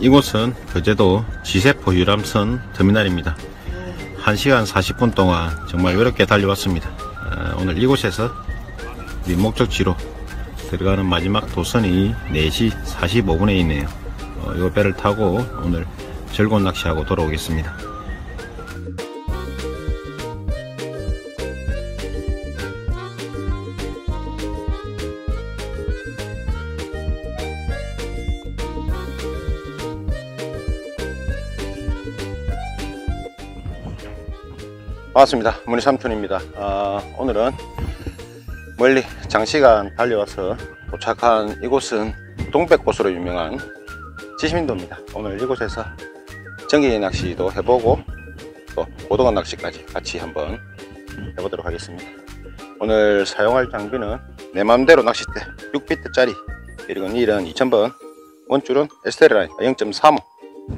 이곳은 거제도 지세포 유람선 터미널입니다. 1시간 40분 동안 정말 외롭게 달려왔습니다. 어, 오늘 이곳에서 우리 목적지로 들어가는 마지막 도선이 4시 45분에 있네요. 어, 이 배를 타고 오늘 즐거운 낚시하고 돌아오겠습니다. 반갑습니다. 문희 삼촌입니다. 아, 오늘은 멀리 장시간 달려와서 도착한 이곳은 동백꽃으로 유명한 지심인도입니다. 오늘 이곳에서 전기 낚시도 해보고 또 고등어 낚시까지 같이 한번 해보도록 하겠습니다. 오늘 사용할 장비는 내 맘대로 낚싯대 6비트짜리 그리고 닐은 2000번 원줄은 에스테르라인 0.35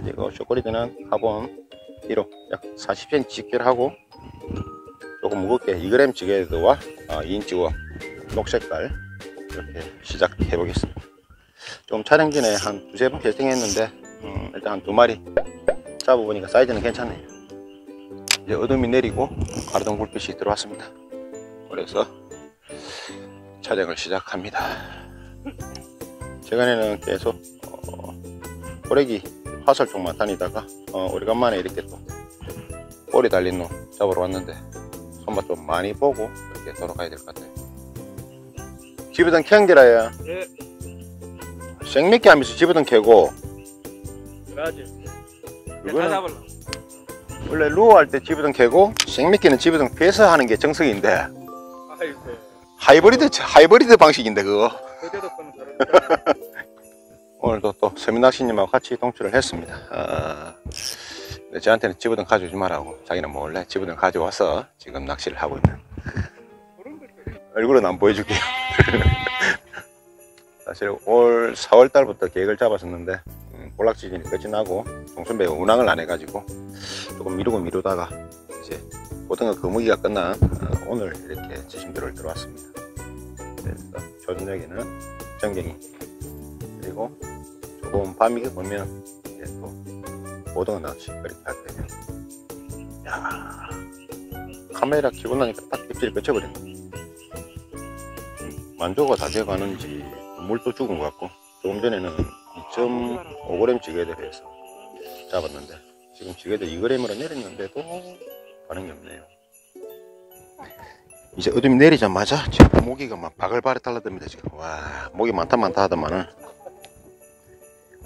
그리고 shock leader는 카본 1호 약 40cm 직결하고 조금 무겁게 2g jig head와 2인치 어, 워 녹색깔 이렇게 시작해 보겠습니다. 좀 촬영 전에 한 두세 번 캐스팅했는데 음, 일단 한 두 마리 잡아보니까 사이즈는 괜찮네요. 이제 어둠이 내리고 가로등 불빛이 들어왔습니다. 그래서 촬영을 시작합니다. 최근에는 계속 어, 고래기 화살 쪽만 다니다가 어, 오래간만에 이렇게 또 꼬리 달린 놈 잡으러 왔는데 손맛 좀 많이 보고 이렇게 돌아가야 될 것 같아요. 집에던 캥기라야. 예, 생미끼 하면서 집에던 캐고. 그래야지. 다 이거는. 원래 루어 할 때 집에던 캐고 생미끼는 집에던 캐서 하는 게 정석인데. 아이고, 하이브리드 하이브리드 방식인데 그거. 오늘도 또 세미낚시님하고 같이 동출을 했습니다 어, 근데 저한테는 집어든 가져오지 말라고 자기는 몰래 집어든 가져와서 지금 낚시를 하고 있는. 얼굴은 안 보여줄게요 사실 올 4월 달부터 계획을 잡았었는데 음, 볼락지진이 끝이 나고 종순배가 운항을 안 해가지고 조금 미루고 미루다가 이제 고등어 거무기가 끝난 어, 오늘 이렇게 지심들을 들어왔습니다 그래서 저녁에는 전갱이 그리고 조금 밤이 보면 이제 또 고등어 낚시 그렇게 할 거예요 야 카메라 키고 나니까 딱 입질이 꽂혀버렸네 만조가 다 돼가는지 물도 죽은 것 같고 조금 전에는 2.5g jig head로 해서 잡았는데 지금 jig head 2g으로 내렸는데도 반응이 없네요. 이제 어둠이 내리자마자 지금 모기가 막 바글바글 달라듭니다 지금. 와 모기 많다 많다 하더만은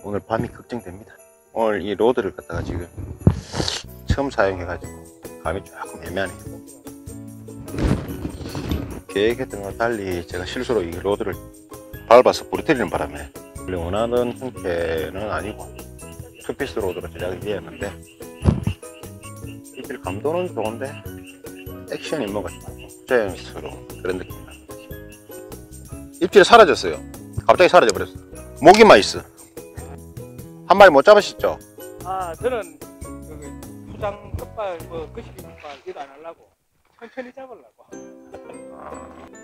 오늘 밤이 걱정됩니다. 오늘 이 rod를 갖다가 지금 처음 사용해 가지고 감이 조금 애매하네요. 계획했던 것과 달리 제가 실수로 이 rod를 밟아서 부러뜨리는 바람에 원래 원하는 형태는 아니고 투피스 rod로 제작이 되었는데 입질 감도는 좋은데 액션이 뭔가 자연스러운 그런 느낌이 납니다. 입질이 사라졌어요. 갑자기 사라져 버렸어 모기만 있어 한 마리 못 잡으셨죠? 아, 저는 그 수장 흑발, 뭐 거시기 흑발 이거 안 하려고 천천히 잡으려고.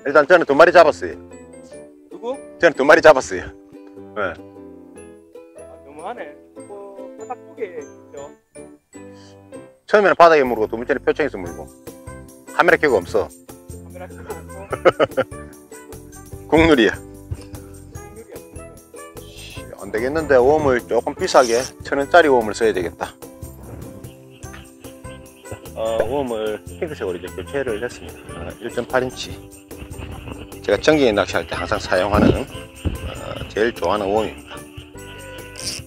일단 저는 두 마리 잡았어요 누구? 저는 두 마리 잡았어요 네. 아, 너무하네. 뭐 바닥 쪽에 있죠. 처음에는 바닥에 물고 두 번째는 표창에서 물고 카메라 켜고 없어 카메라 켜고 없고 국룰이야. 안 되겠는데 웜을 조금 비싸게 천 원짜리 웜을 써야 되겠다. 어, 웜을 핑크색으로 이제 교체를 했습니다. 어, 1.8인치. 제가 전기 낚시할 때 항상 사용하는 어, 제일 좋아하는 웜입니다.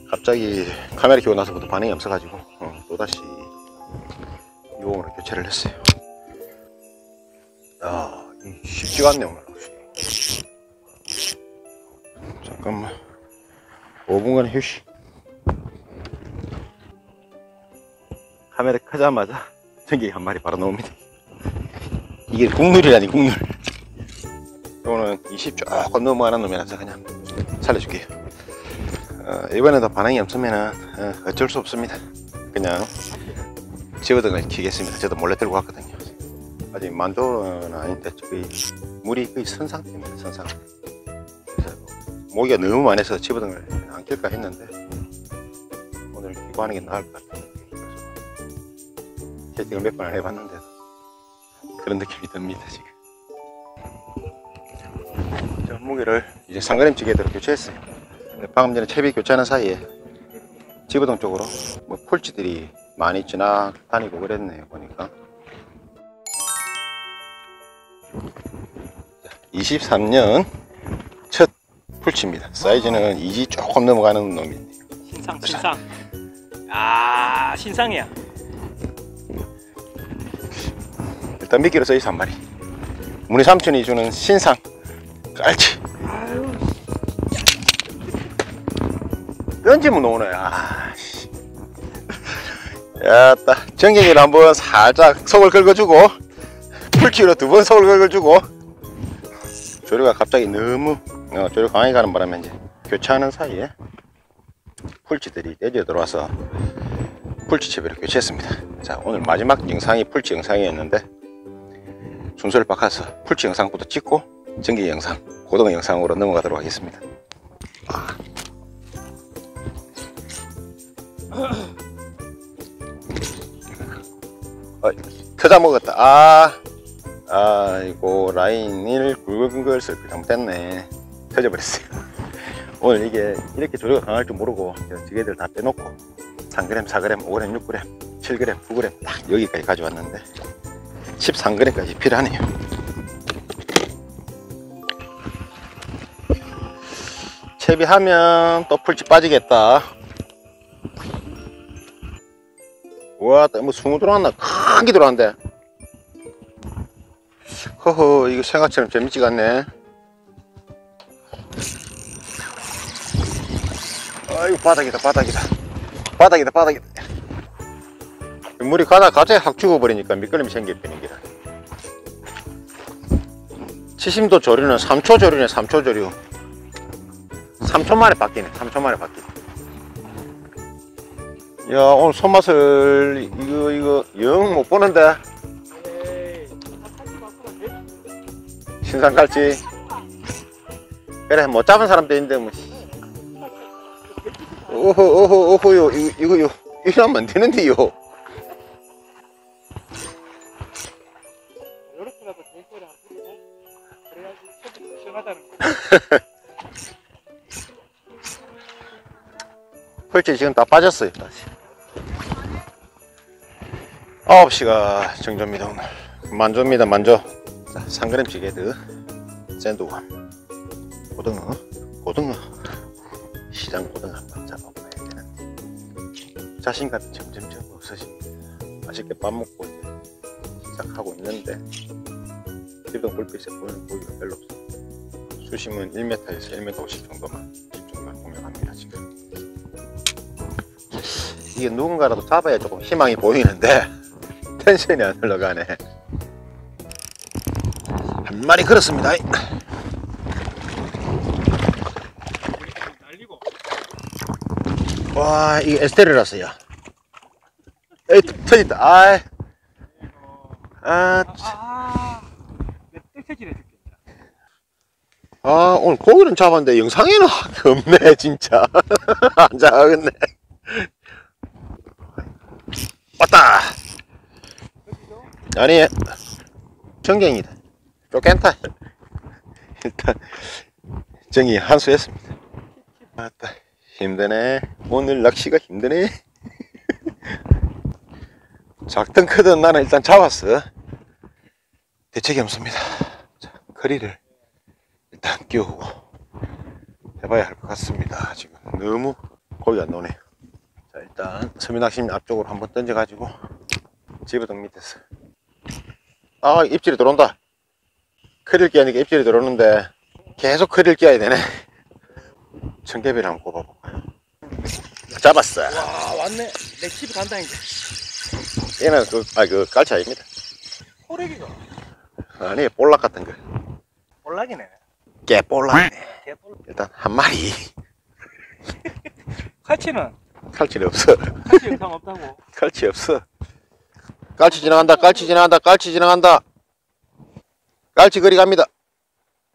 갑자기 카메라 켜고 나서부터 반응이 없어가지고 어, 또다시 이 웜으로 교체를 했어요. 아 쉽지가 않네 오늘 잠깐만 5분간 휴식. 카메라 켜자마자 전기 한 마리 바로 나옵니다. 이게 국룰이라니 국룰. 이거는 20 조금 넘어가는 놈이라서 그냥 살려줄게요. 어, 이번에도 반응이 없으면은 어, 어쩔 수 없습니다. 그냥 집어등을 키겠습니다. 저도 몰래 들고 갔거든요. 아직 만조는 아닌데 거의 물이 거의 선상태입니다 선상 그래서 모기가 너무 많아서 집어등을 안 낄까 했는데 오늘 이거 하는 게 나을 것 같아요 그래서 채팅을 몇 번을 해봤는데 그런 느낌이 듭니다 지금. 자, 무게를 이제 상그램 찌개대로 교체했어요 근데 방금 전에 채비 교체하는 사이에 지부동 쪽으로 뭐 풀치들이 많이 지나다니고 그랬네요 보니까. 23년 첫 풀치입니다. 사이즈는 2지 조금 넘어가는 놈인데. 신상 신상. 아 신상이야. 일단 미끼로 써있어 한 마리. 문희 삼촌이 주는 신상. 깔치. 던지면 오네 아씨. 야따 정경이를 한번 살짝 속을 긁어주고 풀키로 두 번 속을 긁어주고 조류가 갑자기 너무 어, 조류 강하게 가는 바람에 이제 교체하는 사이에 풀치들이 떼져 들어와서 풀치 채비를 교체했습니다 자 오늘 마지막 영상이 풀치 영상이었는데 순서를 바꿔서 풀치 영상부터 찍고 전갱이 영상 고등어 영상으로 넘어가도록 하겠습니다 아. 어, 터자 먹었다. 아, 아이고 라인을 굵은 걸쓸 잘못했네. 터져버렸어요. 오늘 이게 이렇게 조류가 강할 줄 모르고 지게들 다 빼놓고 3g, 4g, 5g, 6g, 7g, 9g 딱 여기까지 가져왔는데 13g까지 필요하네요. 채비하면 또 풀집 빠지겠다. 와, 뭐 숭어 들어왔나? 큰게 들어왔는데. 허허, 이거 생각처럼 재밌지가 않네. 아이고, 바닥이다, 바닥이다. 바닥이다, 바닥이다. 물이 가다 갑자기 확 죽어버리니까 미끄럼이 생기는 기라. 치심도 조류는 3초 조류네, 3초 조류. 3초 만에 바뀌네, 3초 만에 바뀌네. 야 오늘 손맛을 이거 이거 영 못 보는데 신상갈치 그래 못 잡은 사람도 있는데 뭐 오호 오호 오호요. 이거 이거요. 이러면 안 되는데요. 이렇게라도 대결을 안 부리고 그래야지 속이 시원하다는 거 펄치 지금 다 빠졌어요 다시. 9시가 정조입니다 오늘. 만조입니다 만조. 자 3g 찌개드 샌드감 고등어. 고등어 시장 고등어 한번 잡아봐야 되는데. 자신감이 점점점 없어집니다. 맛있게 밥 먹고 이제 시작하고 있는데 지금 불빛에 보이는 고기가 별로 없어요 수심은 1m에서 1m 50 정도만 집중만 보면 합니다 지금. 이게 누군가라도 잡아야 조금 희망이 보이는데 텐션이 안 올라가네. 한 마리 그렇습니다 날리고 와 이게 에스테르라스야 에이 터졌다. 아이. 아, 뜰채질 해 줄게 아 오늘 고기는 잡았는데 영상에는 없네 진짜. 안 잡았네. 왔다. 아니 정경이다. 쫓겐다. 일단 정이 한수했습니다. 아따 힘드네. 오늘 낚시가 힘드네. 작든 크든 나는 일단 잡았어. 대책이 없습니다. 자, 거리를 일단 끼우고 해봐야 할 것 같습니다 지금. 너무 고기가 안 나오네요 자 일단 서민낚시 앞쪽으로 한번 던져 가지고 집어등 밑에서. 아 입질이 들어온다. 크릴 끼하니까 입질이 들어오는데 계속 크릴 끼어야 되네 청개비를 한번 꼽아볼까요? 잡았어 와 왔네. 내 집에 간다 이제 얘는 그, 아, 그 깔치 아닙니다. 호래기가. 아니 볼락 같은 거. 볼락이네. 깨볼락 개볼 일단 한 마리. 카치는? 칼치는 없어. 카치 영상 없다고? 깔치 없어. 깔치 지나간다 깔치 지나간다 깔치 지나간다. 깔치 거리 갑니다.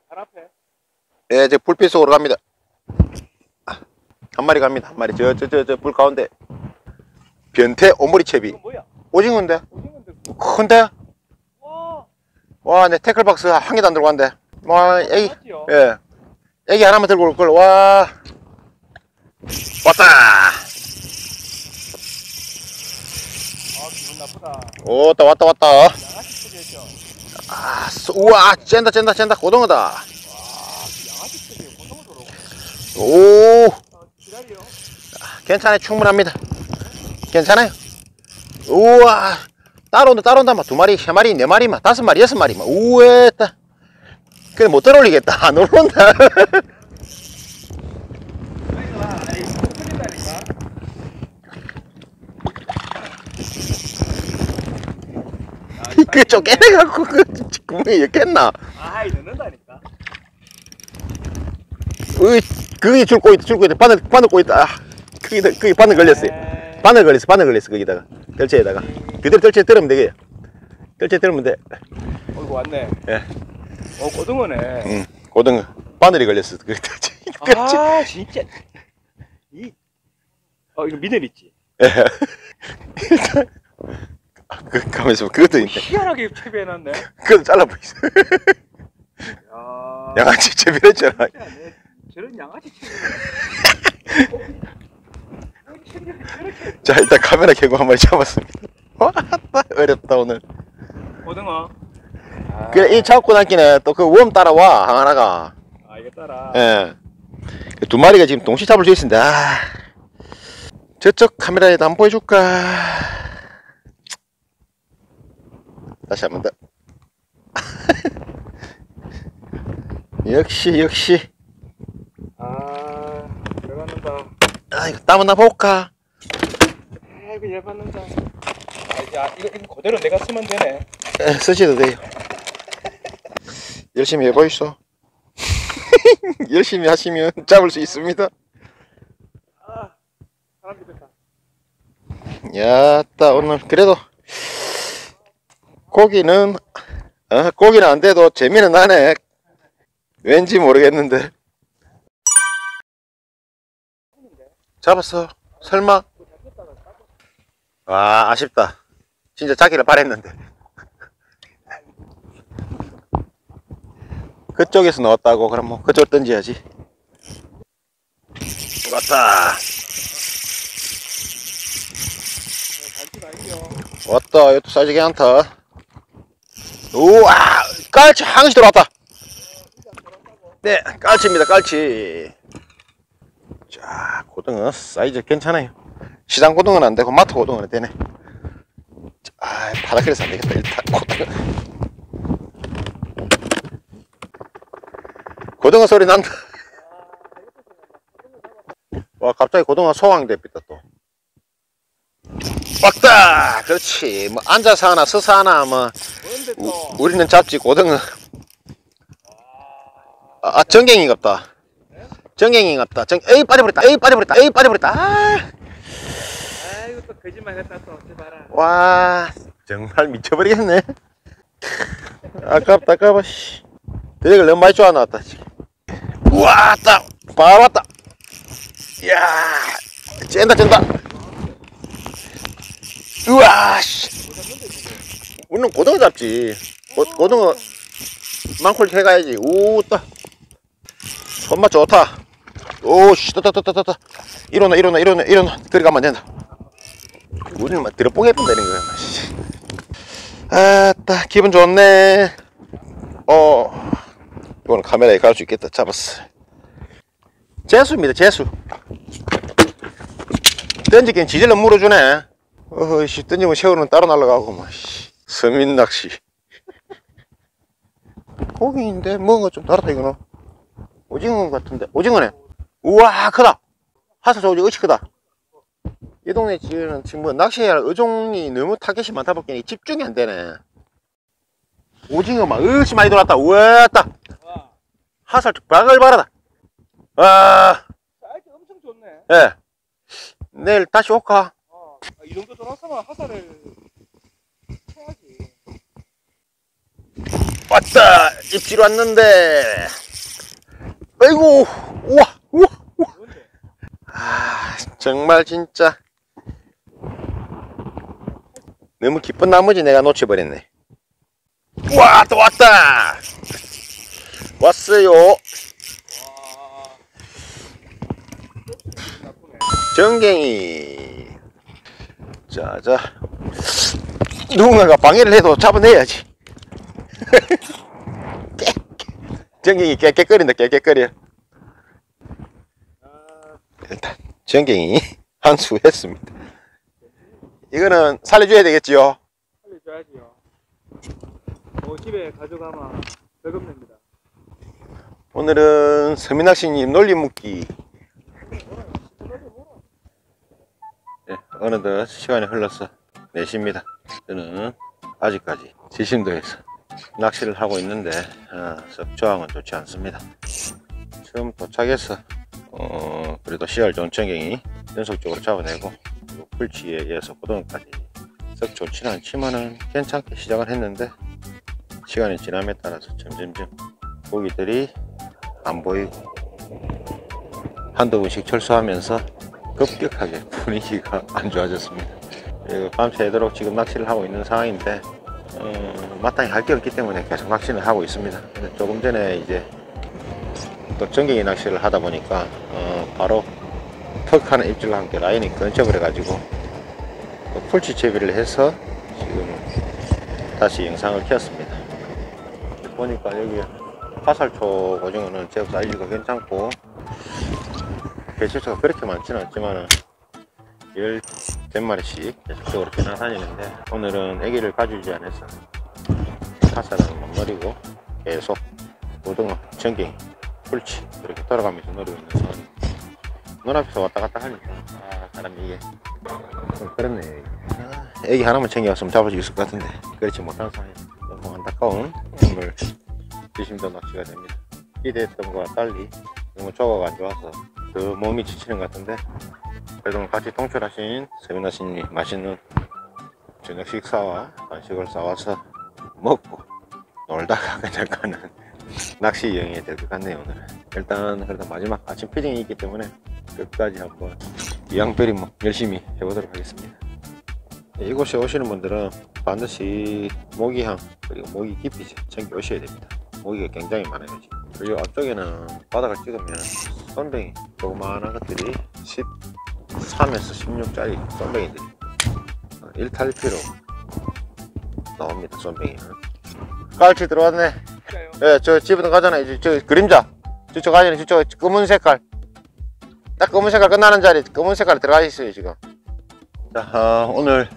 발 앞에. 예, 이제 불빛 속으로 갑니다. 한 마리 갑니다. 한 마리. 저, 저, 저, 저, 불 가운데. 변태 오므리 채비. 이거 뭐야? 오징어인데? 큰데? 와. 와, 내 태클박스 한 개도 안 들고 왔는데. 와, 애기? 예. 애기 하나만 들고 올 걸. 와. 왔다! 아 기분 나쁘다. 왔다, 왔다, 왔다. 아, 쏘- 우와, 쨘다, 쨘다, 쨘다. 고등어다. 오, 아. 괜찮아요. 충분합니다. 괜찮아요. 우와, 따라온다, 따라온다. 막 두 마리, 세 마리, 네 마리, 막 다섯 마리, 여섯 마리. 막 우에다. 근데 못 들어올리겠다. 안 올라온다. 그 쪼개내갖고 그 구멍이 였겠나? 아이 넣는다니까. 으이, 그게 줄 꼬있다, 줄 꼬있다. 바늘, 바늘 꼬 있다. 아, 거기다, 거기 바늘 걸렸어요. 바늘 걸렸어, 바늘 걸렸어, 거기다가. 뜰채에다가. 그대로 뜰채에 들으면 되게요. 뜰채에 들으면 돼. 어이구 왔네. 예. 어 고등어네. 응, 고등어. 바늘이 걸렸어, 그 뜰채. 아 진짜. 이. 어 이거 미늘 있지. 예. 일단, 그, 가면서 그것도 있네. 희한하게 채비해놨네. 그것도 잘라버리겠어. 야. 양아치 채비했잖아. 저런 양아치. 저렇게 자, 일단 카메라 켜고 한 마리 잡았습니다. 와, 어렵다, 오늘. 고등어. 아, 그래, 이 잡고 나기는 또그 웜 따라와, 하나가. 아 이거 따라. 예. 그두 마리가 지금 동시 잡을 수 있습니다. 아, 저쪽 카메라에도 한번 보여줄까? 다시 한 번 더. 역시, 역시. 아 열받는다. 아, 이거 땀 하나 볼까? 아이고 열받는다. 아 이제 아, 이거 이거 그대로 내가 쓰면 되네. 에, 쓰셔도 돼요. 열심히 해보이소. 열심히 하시면 잡을 수 있습니다. 아 사람 죽겠다. 야 따 오늘 그래도 고기는 어, 고기는 안 돼도 재미는 나네 왠지 모르겠는데 잡았어. 설마? 와 아쉽다. 진짜 자기를 바랬는데. 그쪽에서 넣었다고 그럼 뭐 그쪽 던져야지. 왔다. 왔다. 이것도 사이즈 괜찮다. 우와 깔치 항시 들어왔다. 네 깔치입니다 깔치 자 고등어 사이즈 괜찮아요. 시장 고등어는 안되고 마트 고등어는 되네. 자, 아 바닥에서 안되겠다 일단. 고등어. 고등어 소리 난다. 와 갑자기 고등어 소황됐다 또. 왔다! 그렇지. 뭐 앉아서 하나 서서 하나 뭐 우, 또? 우리는 잡지 고등어. 아, 아 정갱이 같다 정갱이 같다. 정 에이 빠져버렸다. 에이 빠져버렸다. 에이 빠져버렸다. 아, 아이고 또 거짓말 했다 또. 제발아. 와. 정말 미쳐버리겠네. 아깝다 아까워 씨. 드랙을 너무 많이 쪼아놨다 우와 왔다. 바로 왔다. 이야. 쨘다 쨘다. 우와 씨. 우리는 고등어 잡지. 고, 고등어 망콜 해가야지. 우따 손맛 좋다 오씨 따따따따따 일어나 일어나 일어나 일어나. 그리 가면 안 된다. 우리는 막 들어보게 해본다는 거야 막, 씨. 아따 기분 좋네. 어 이거는 카메라에 갈 수 있겠다. 잡았어. 재수입니다 재수. 던지기엔 지질러 물어주네. 어이씨 던지면 새우는 따로 날라가고 막 씨. 서민 낚시. 고기인데 뭔가 좀 다르다 이거는. 오징어 같은데. 오징어네 우와 크다. 하사 오징어 어찌 크다. 이 동네 지금 지금 뭐 낚시할 어종이 너무 타겟이 많다 보니 집중이 안 되네. 오징어 막 어찌 많이 들어왔다. 우왔다 와 하살 바글바글하다. 아. 사이즈 엄청 좋네. 예. 내일 다시 올까? 어, 아, 이 정도 돌았으면 하사를 쳐야지. 왔다. 입질 왔는데. 아이고 우와 우와 우와? 아 정말 진짜. 너무 기쁜 나머지 내가 놓쳐버렸네. 우와 또 왔다! 왔어요. 정갱이. 자자. 누군가가 방해를 해도 잡아내야지. 깨- 정갱이 깨깨거린다 깨깨거려. 아, 일단 정갱이 한수 했습니다. 이거는 살려줘야 되겠지요? 살려줘야지요. 뭐 집에 가져가면 벌금 냅니다. 오늘은 서민학신님 놀리묶기. 예, 어느덧 시간이 흘러서 4시입니다. 저는 아직까지 지심도에서 낚시를 하고 있는데 아, 썩 저항은 좋지 않습니다. 처음 도착해서 어, 그래도 좋은 청갱이 연속적으로 잡아내고 풀치에 이어서 고등어까지 썩 좋지는 않지만은 괜찮게 시작을 했는데 시간이 지남에 따라서 점점점 고기들이 안 보이고 한두 분씩 철수하면서 급격하게 분위기가 안 좋아졌습니다. 밤새도록 지금 낚시를 하고 있는 상황인데 어, 마땅히 할 게 없기 때문에 계속 낚시는 하고 있습니다. 조금 전에 이제 또 전갱이 낚시를 하다 보니까 어, 바로 턱 하는 입질과 함께 라인이 끊쳐버려 가지고 또 풀치 채비를 해서 지금 다시 영상을 켰습니다. 보니까 여기 화살초 고등어는 제법 사이즈가 괜찮고 개체수가 그렇게 많지는 않지만 열 대마리씩 계속적으로 지나다니는데 오늘은 애기를 가지지 않아서 화살은 못 노리고 계속 고등어, 전갱 이, 풀치 이렇게 돌아가면서 상황 눈앞에서 왔다 갔다 하니까 아 사람이 이게 좀 그렇네. 아, 애기 하나만 챙겨왔으면 잡을 수 있을 것 같은데. 그렇지 못한 상황이 너무 안타까운 오늘 지심도 낚시가 됩니다. 기대했던 것과 달리 너무 조과가 안 좋아서 더 몸이 지치는 것 같은데. 그래도 같이 동출하신 세미나신이 맛있는 저녁 식사와 간식을 싸와서 먹고 놀다가 그냥 가는 낚시 여행이 될 것 같네요 오늘은. 일단 그래도 마지막 아침 feeding이 있기 때문에 끝까지 한번 이왕별이 뭐 열심히 해보도록 하겠습니다. 네, 이곳에 오시는 분들은 반드시 모기향 그리고 모기 깊이 챙겨 오셔야 됩니다. 모기가 굉장히 많아요 지금. 그리고 앞쪽에는 바닥을 찍으면 썬뱅이 조그마한 것들이 13에서 16짜리 썬뱅이들이 1탈피로 나옵니다 썬뱅이는. 깔치 들어왔네? 예, 저 집에도 가잖아요. 저, 저 그림자. 저쪽 가잖아요 저쪽 검은 색깔. 딱 검은 색깔 끝나는 자리 검은 색깔 들어가 있어요 지금. 자 어, 오늘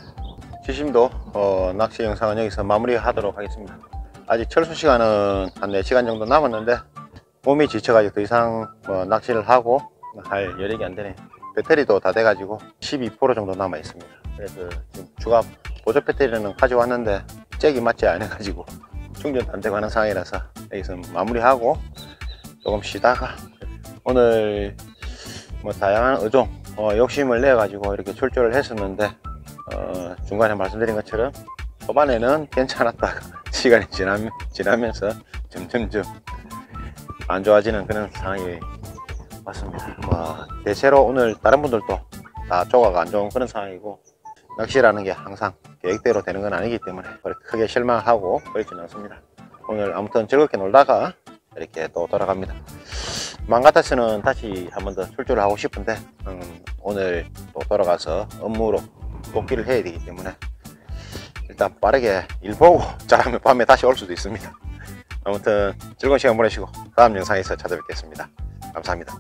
지심도 어, 낚시 영상은 여기서 마무리 하도록 하겠습니다. 아직 철수 시간은 한 4시간 정도 남았는데 몸이 지쳐가지고 더 이상 뭐 낚시를 하고 할 여력이 안 되네. 배터리도 다 돼가지고 12% 정도 남아 있습니다. 그래서 지금 주갑 보조 배터리는 가져왔는데 잭이 맞지 않아가지고 충전도 안 되고 하는 상황이라서 여기서 마무리하고 조금 쉬다가 오늘 뭐 다양한 의종 어, 욕심을 내 가지고 이렇게 출조를 했었는데 어, 중간에 말씀드린 것처럼 초반에는 괜찮았다가 시간이 지나면, 지나면서 점점점 안 좋아지는 그런 상황이 왔습니다. 뭐 대체로 오늘 다른 분들도 다 조가가 안 좋은 그런 상황이고 낚시라는 게 항상 계획대로 되는 건 아니기 때문에 크게 실망하고 그렇지는 않습니다. 오늘 아무튼 즐겁게 놀다가 이렇게 또 돌아갑니다. 맘 같아서는 다시 한 번 더 출조를 하고 싶은데 음, 오늘 또 돌아가서 업무로 복귀를 해야 되기 때문에 일단 빠르게 일 보고 잘하면 밤에 다시 올 수도 있습니다. 아무튼 즐거운 시간 보내시고 다음 영상에서 찾아뵙겠습니다. 감사합니다.